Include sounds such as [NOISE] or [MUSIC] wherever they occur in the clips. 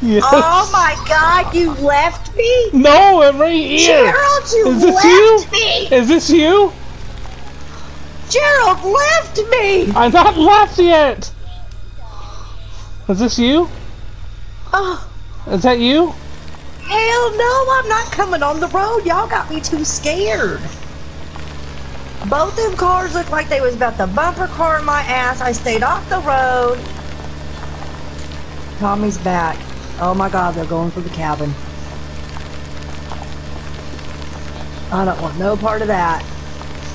Yes. Oh my god, you left me? No, I'm right here. Gerald, you Is this left you? me! Is this you? Gerald left me! I'm not left yet. Is this you? Oh, Is that you? hell no, I'm not coming on the road. Y'all got me too scared. Both of them cars looked like they was about to bumper car my ass. I stayed off the road. Tommy's back. Oh my god, they're going for the cabin. I don't want no part of that.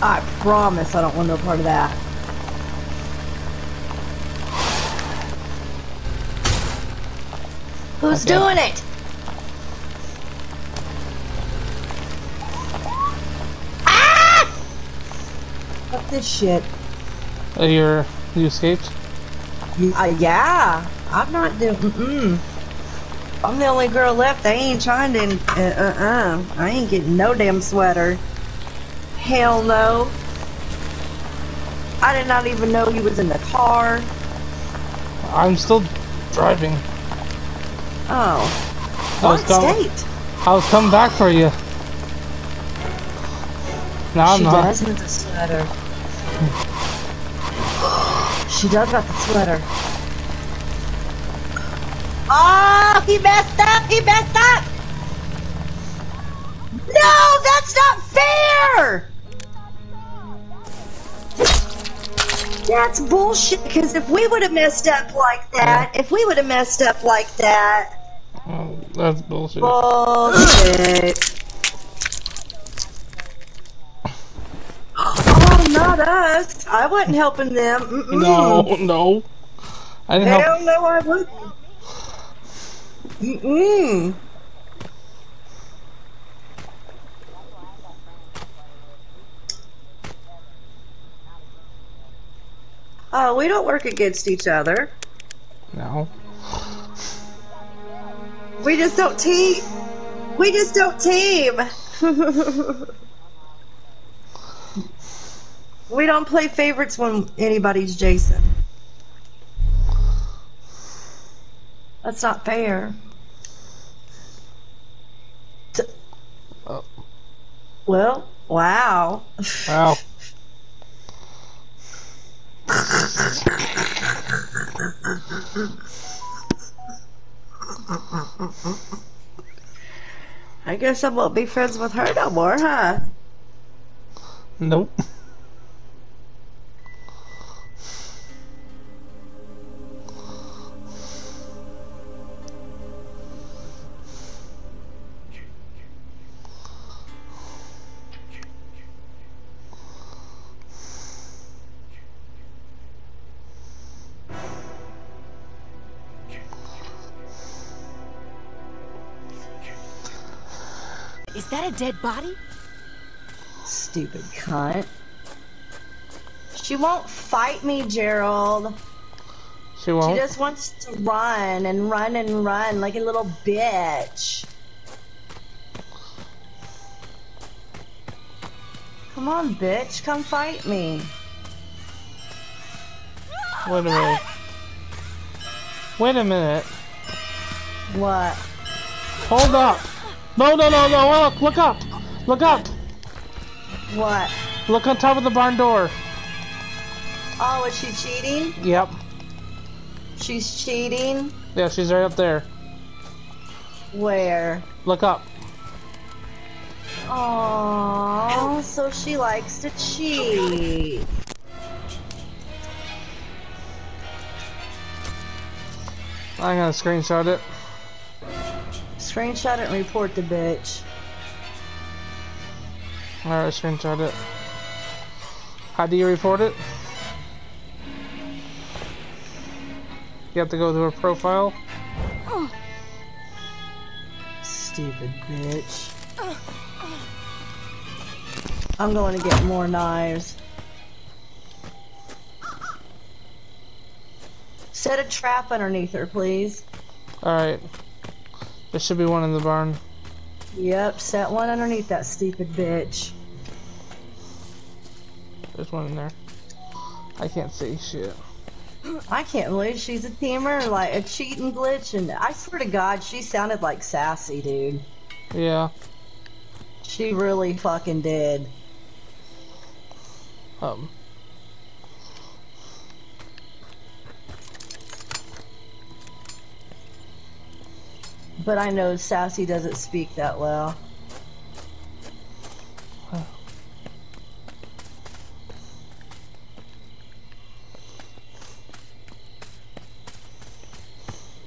I promise I don't want no part of that. Who's Okay. doing it? Ah! Fuck this shit. Uh, you're you escaped. Uh, yeah, I'm not doing. Mm-mm. I'm the only girl left. I ain't trying to. Uh, uh. I ain't getting no damn sweater. Hell no. I did not even know he was in the car. I'm still driving. Oh, I was what coming. state? I was coming back for you. No, I'm she not. does have the sweater. she does got the sweater. Oh, he messed up! He messed up! No, that's not fair! That's bullshit, because if we would have messed up like that, if we would have messed up like that, Oh, that's bullshit. Bullshit. Oh, not us. I wasn't helping them. Mm-mm. No, no. I didn't help. Hell no, I wouldn't. Mm-mm. Oh, we don't work against each other. No. We just don't team. We just don't team. [LAUGHS] we don't play favorites when anybody's Jason. That's not fair. Oh. Well, wow. Wow. I guess I won't be friends with her no more, huh? Nope. Is that a dead body? Stupid cunt. She won't fight me, Gerald. She She won't. She just wants to run and run and run like a little bitch. Come on, bitch. Come fight me. Wait a minute. Wait a minute. What? Hold up. No, no, no, no. Look, look up. Look up. What? Look on top of the barn door. Oh, is she cheating? Yep. She's cheating? Yeah, she's right up there. Where? Look up. Oh, so she likes to cheat. I'm gonna screenshot it. Screenshot it and report the bitch. Alright, screenshot it. How do you report it? You have to go to her profile. Stupid bitch. I'm going to get more knives. Set a trap underneath her, please. Alright. There should be one in the barn. Yep, set one underneath that stupid bitch. There's one in there. I can't see shit. I can't believe she's a teamer, like a cheating glitch, and I swear to God, she sounded like Sassy, dude. Yeah. She really fucking did. Um. But I know Sassy doesn't speak that well.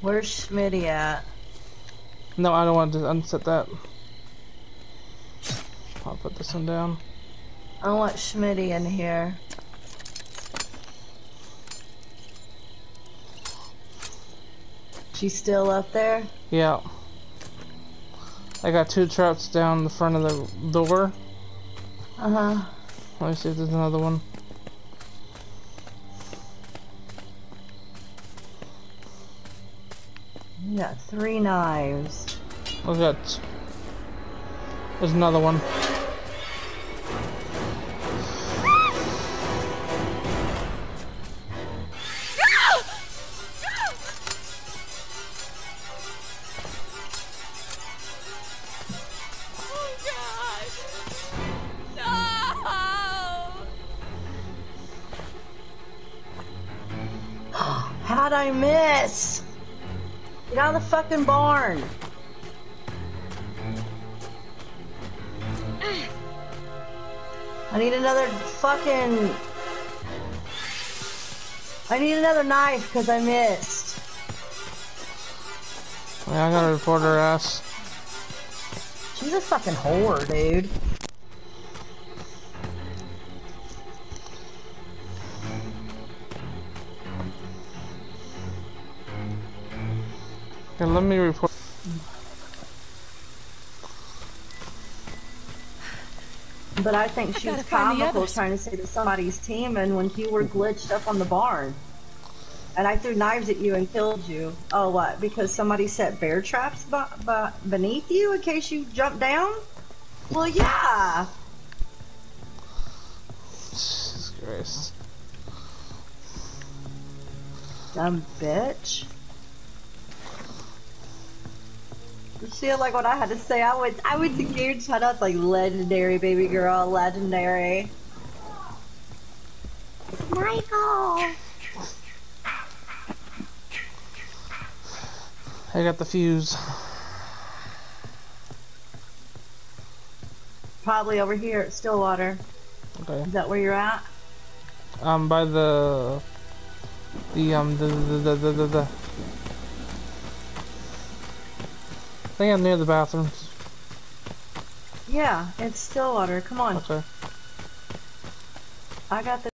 Where's Schmitty at? No, I don't want to unset that. I'll put this one down. I want Schmitty in here. She's still up there? Yeah. I got two traps down the front of the door. Uh-huh. Let me see if there's another one. You got three knives. Look at. There's another one. How'd I miss? Get out of the fucking barn. I need another fucking... I need another knife because I missed. Yeah, I gotta report her ass. She's a fucking whore, dude. Okay, let me report. But I think she gotta was comical trying to say that somebody's teaming when you were glitched up on the barn. And I threw knives at you and killed you. Oh, what? Because somebody set bear traps bu- bu- beneath you in case you jump down? Well, yeah. Jesus Christ. Dumb bitch. See, like what I had to say, I went, I went to Geared shout out like legendary baby girl, legendary. Michael. I got the fuse. Probably over here at Stillwater. Okay. Is that where you're at? Um, by the, the um, the the the the, the, the. Think I'm near the bathrooms. Yeah, it's Stillwater. Come on. Okay. I got the